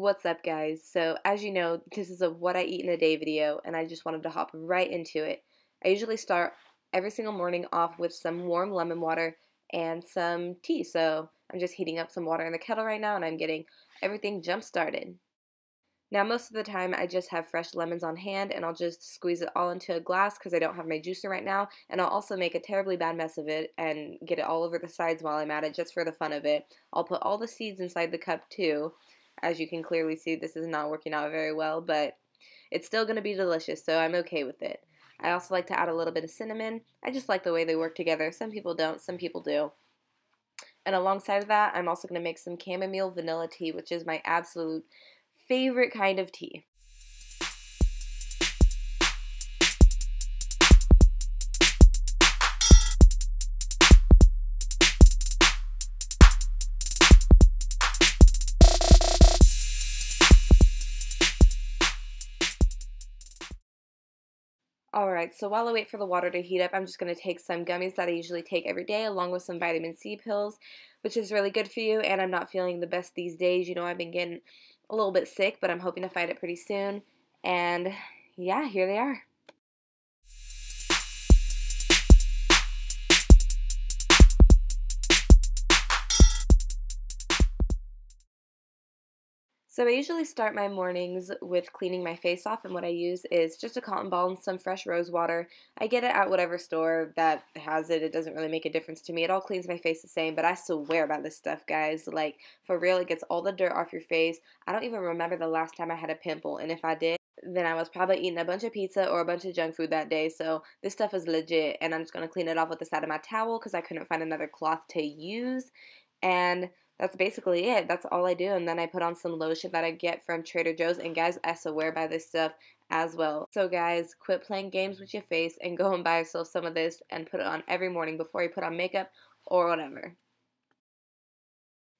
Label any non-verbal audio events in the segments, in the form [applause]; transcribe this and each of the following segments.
What's up guys? So as you know, this is a what I eat in a day video and I just wanted to hop right into it. I usually start every single morning off with some warm lemon water and some tea. So I'm just heating up some water in the kettle right now and I'm getting everything jump started. Now most of the time I just have fresh lemons on hand and I'll just squeeze it all into a glass because I don't have my juicer right now and I'll also make a terribly bad mess of it and get it all over the sides while I'm at it just for the fun of it. I'll put all the seeds inside the cup too as you can clearly see, this is not working out very well, but it's still going to be delicious, so I'm okay with it. I also like to add a little bit of cinnamon. I just like the way they work together. Some people don't, some people do. And alongside of that, I'm also going to make some chamomile vanilla tea, which is my absolute favorite kind of tea. Alright, so while I wait for the water to heat up, I'm just going to take some gummies that I usually take every day along with some vitamin C pills, which is really good for you, and I'm not feeling the best these days. You know, I've been getting a little bit sick, but I'm hoping to fight it pretty soon. And yeah, here they are. So I usually start my mornings with cleaning my face off and what I use is just a cotton ball and some fresh rose water. I get it at whatever store that has it. It doesn't really make a difference to me. It all cleans my face the same, but I swear about this stuff, guys. Like, for real, it gets all the dirt off your face. I don't even remember the last time I had a pimple, and if I did, then I was probably eating a bunch of pizza or a bunch of junk food that day. So this stuff is legit, and I'm just going to clean it off with the side of my towel because I couldn't find another cloth to use. And that's basically it. That's all I do. And then I put on some lotion that I get from Trader Joe's. And guys, I swear by this stuff as well. So guys, quit playing games with your face and go and buy yourself some of this and put it on every morning before you put on makeup or whatever.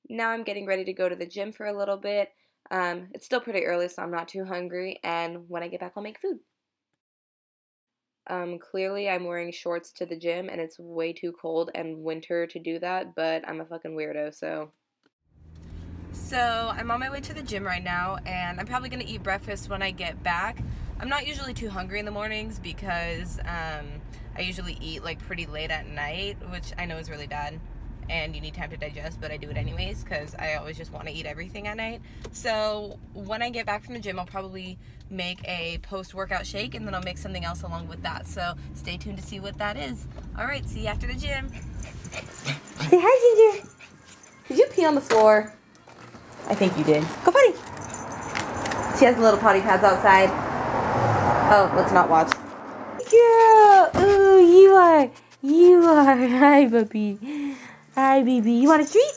Now I'm getting ready to go to the gym for a little bit. Um, it's still pretty early, so I'm not too hungry. And when I get back, I'll make food. Um, clearly, I'm wearing shorts to the gym, and it's way too cold and winter to do that, but I'm a fucking weirdo, so so I'm on my way to the gym right now and I'm probably to eat breakfast when I get back. I'm not usually too hungry in the mornings because um, I usually eat like pretty late at night, which I know is really bad and you need time to digest, but I do it anyways because I always just want to eat everything at night. So when I get back from the gym, I'll probably make a post-workout shake and then I'll make something else along with that. So stay tuned to see what that is. All right, see you after the gym. Say hi, Ginger. Did you pee on the floor? I think you did. Go potty. She has the little potty pads outside. Oh, let's not watch. Girl, ooh, you are, you are. [laughs] Hi, puppy. Hi, baby. You want a treat?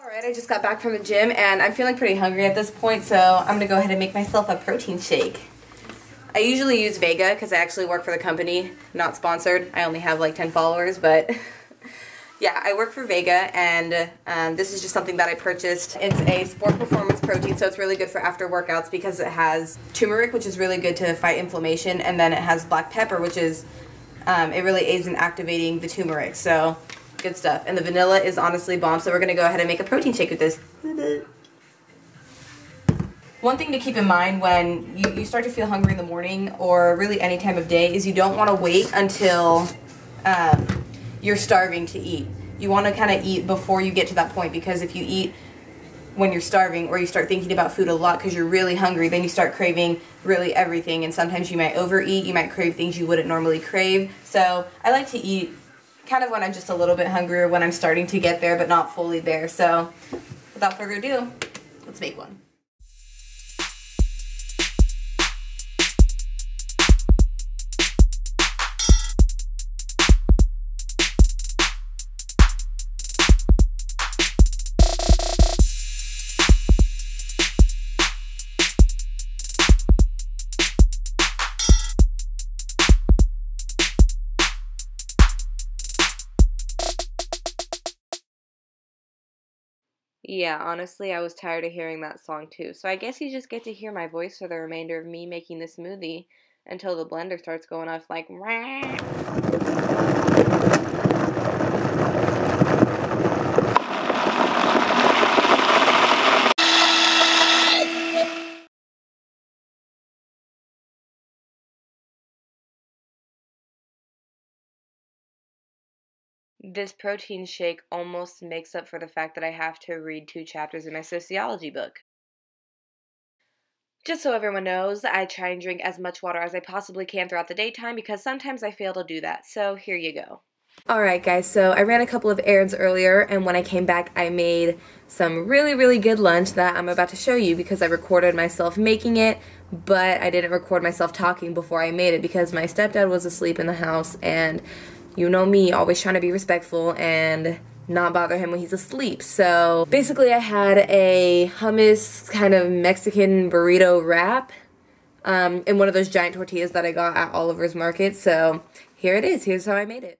Alright, I just got back from the gym and I'm feeling pretty hungry at this point, so I'm going to go ahead and make myself a protein shake. I usually use Vega because I actually work for the company, not sponsored. I only have like 10 followers, but [laughs] Yeah, I work for Vega, and um, this is just something that I purchased. It's a sport performance protein, so it's really good for after workouts because it has turmeric, which is really good to fight inflammation, and then it has black pepper, which is, um, it really aids in activating the turmeric, so good stuff. And the vanilla is honestly bomb, so we're going to go ahead and make a protein shake with this. One thing to keep in mind when you, you start to feel hungry in the morning, or really any time of day, is you don't want to wait until... Um, you're starving to eat. You want to kind of eat before you get to that point because if you eat when you're starving or you start thinking about food a lot because you're really hungry, then you start craving really everything. And sometimes you might overeat, you might crave things you wouldn't normally crave. So I like to eat kind of when I'm just a little bit hungrier, when I'm starting to get there but not fully there. So without further ado, let's make one. Yeah, honestly, I was tired of hearing that song too. So I guess you just get to hear my voice for the remainder of me making the smoothie until the blender starts going off like. This protein shake almost makes up for the fact that I have to read two chapters in my sociology book. Just so everyone knows, I try and drink as much water as I possibly can throughout the daytime because sometimes I fail to do that. So here you go. Alright guys, so I ran a couple of errands earlier and when I came back I made some really really good lunch that I'm about to show you because I recorded myself making it but I didn't record myself talking before I made it because my stepdad was asleep in the house and you know me always trying to be respectful and not bother him when he's asleep. So basically I had a hummus kind of Mexican burrito wrap um, in one of those giant tortillas that I got at Oliver's Market. So here it is. Here's how I made it.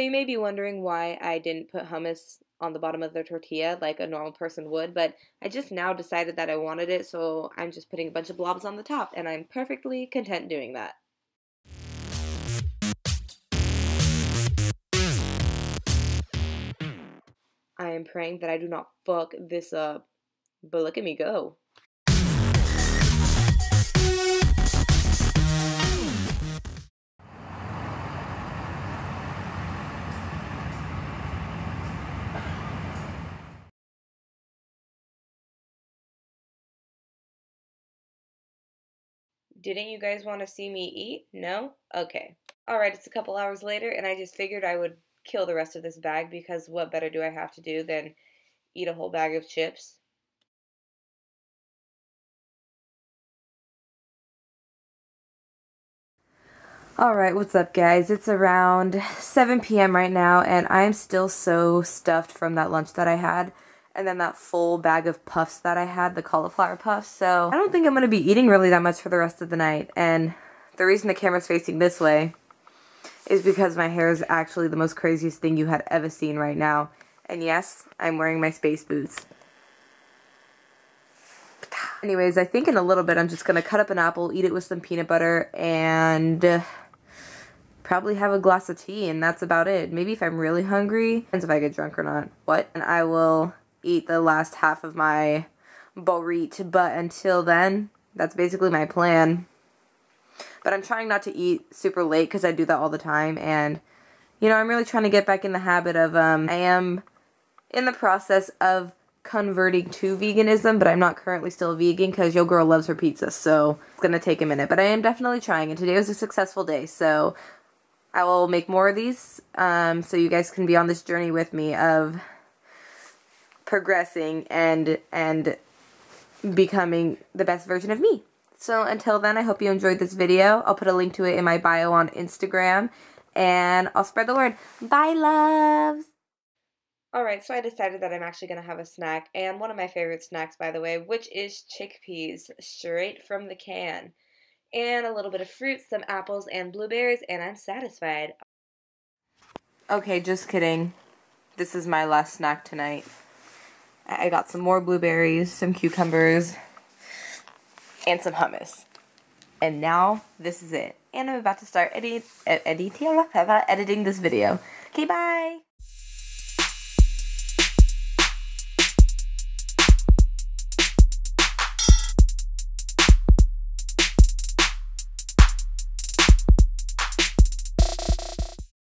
You may be wondering why I didn't put hummus on the bottom of the tortilla like a normal person would, but I just now decided that I wanted it, so I'm just putting a bunch of blobs on the top, and I'm perfectly content doing that. I am praying that I do not fuck this up, but look at me go. Didn't you guys want to see me eat? No? Okay. Alright, it's a couple hours later, and I just figured I would kill the rest of this bag because what better do I have to do than eat a whole bag of chips? Alright, what's up guys? It's around 7 p.m. right now, and I'm still so stuffed from that lunch that I had and then that full bag of puffs that I had, the cauliflower puffs. So I don't think I'm going to be eating really that much for the rest of the night. And the reason the camera's facing this way is because my hair is actually the most craziest thing you had ever seen right now. And yes, I'm wearing my space boots. Anyways, I think in a little bit I'm just going to cut up an apple, eat it with some peanut butter, and probably have a glass of tea, and that's about it. Maybe if I'm really hungry, depends if I get drunk or not. What? And I will eat the last half of my burrito, but until then, that's basically my plan. But I'm trying not to eat super late because I do that all the time, and, you know, I'm really trying to get back in the habit of, um, I am in the process of converting to veganism, but I'm not currently still vegan because your girl loves her pizza, so it's to take a minute. But I am definitely trying, and today was a successful day, so I will make more of these um, so you guys can be on this journey with me of progressing and and becoming the best version of me. So until then, I hope you enjoyed this video. I'll put a link to it in my bio on Instagram, and I'll spread the word. Bye, loves! Alright, so I decided that I'm actually going to have a snack, and one of my favorite snacks, by the way, which is chickpeas, straight from the can. And a little bit of fruit, some apples, and blueberries, and I'm satisfied. Okay, just kidding. This is my last snack tonight. I got some more blueberries, some cucumbers, and some hummus. And now this is it. And I'm about to start edit, editing this video. Okay, bye!